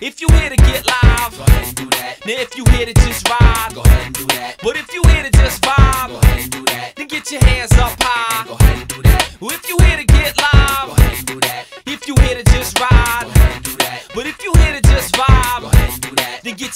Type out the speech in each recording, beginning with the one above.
If you here to get live, Go ahead and do that. now if you here to just ride, Go ahead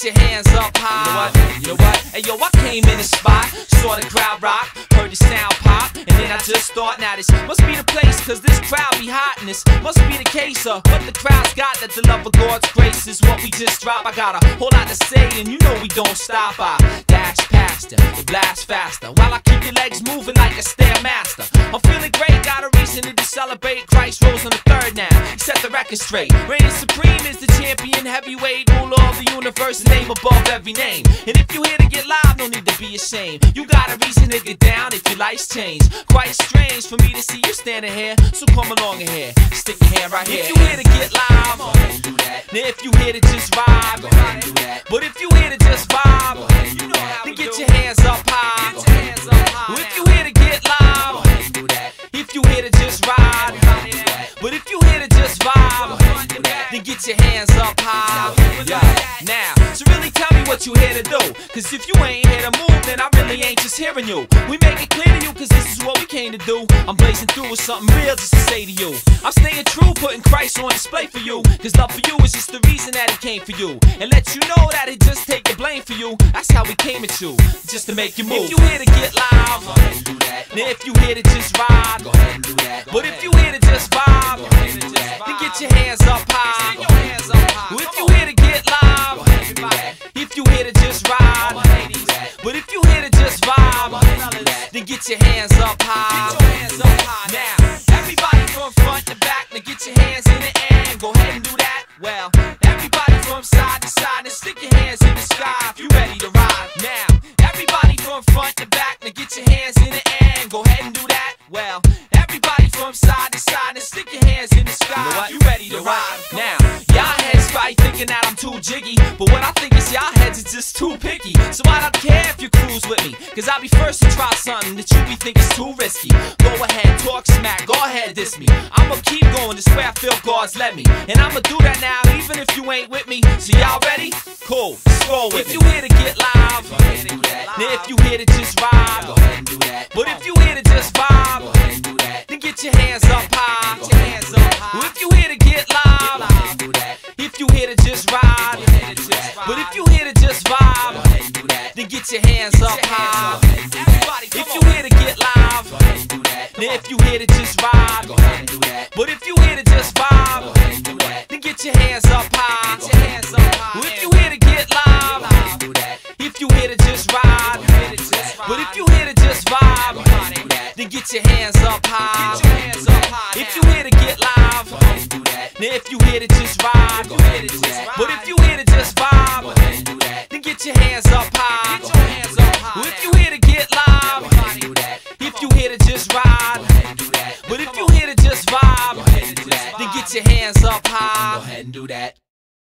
your hands up high. You know what? Hey yo, I came in the spot, saw the crowd rock, heard the sound pop, and then I just thought, now this must be the place, cause this crowd be hot, and this must be the case, uh, what the crowd's got, that the love of God's grace is what we just drop. I got a whole lot to say, and you know we don't stop. I dash past it, blast faster, while I keep your legs moving like a stairmaster. I'm feeling great, got a reason to celebrate. Christ rose on the third now, set the record straight. Reigning supreme is the champion, heavyweight, ruler of the universe, name above every name. And if you here to get live, no need to be ashamed. You got a reason to get down if your life's changed. Quite strange for me to see you standing here, so come along in here, stick your hand right here. If you here to get live, Go ahead and do that. now if you here to just vibe, Go ahead and do that. but if you here to then get your hands up high. Yeah. Now, so really tell me what you here to do. Cause if you ain't here to move, then I really ain't just hearing you. We make it clear to you, cause this is what we came to do. I'm blazing through with something real just to say to you. I'm staying true, putting Christ on display for you. Cause love for you is just the reason that he came for you. And let you know that it just take the blame for you. That's how we came at you, just to make you move. If you here to get live, Go ahead and do that. now if you here to just ride, Go ahead and do that. But if then get your hands up high. Get your hands up high Now, everybody from front to back, now get your hands in the air and go ahead and do that. Well, everybody from side to side, now stick your hands in the sky if you ready to ride. Now, everybody from front to back, now get your hands in the air and go ahead and do that. Well, everybody from side to side, now stick your hands in the sky if you ready to ride. Now, y'all heads probably thinking that I'm too jiggy, but what I think just too picky. So I don't care if you cruise with me, cause I'll be first to try something that you be think is too risky. Go ahead, talk smack, go ahead, diss me. I'ma keep going this way I feel God's let me. And I'ma do that now, even if you ain't with me. So y'all ready? Cool, scroll with If you here to get live, Go ahead and do that. now if you here to just ride, Go ahead and do that. but if you here to just Go vibe, ahead and do that. then get your hands up high. Get your hands up high. Well, if you then get your hands up Go high. and do that. If you here to get live, Go ahead and do that. now if you here to just ride, Go ahead and do that. but if you here to just Go vibe, ahead and do that. then get your hands up high. Get your hands up high. If you here to get Go live, ahead and do that. if you here to just ride, Go ahead and do that. but if you here to just Go vibe, and do that. then get your hands up high. Get your hands up high If you here to get live, Go ahead and do that. now if you here to just ride, Go ahead and do that. but if you here to just vibe, just ride, Go ahead and do that. but if you here to just Go vibe, ahead and do that. then get your hands up high. Go ahead and do that.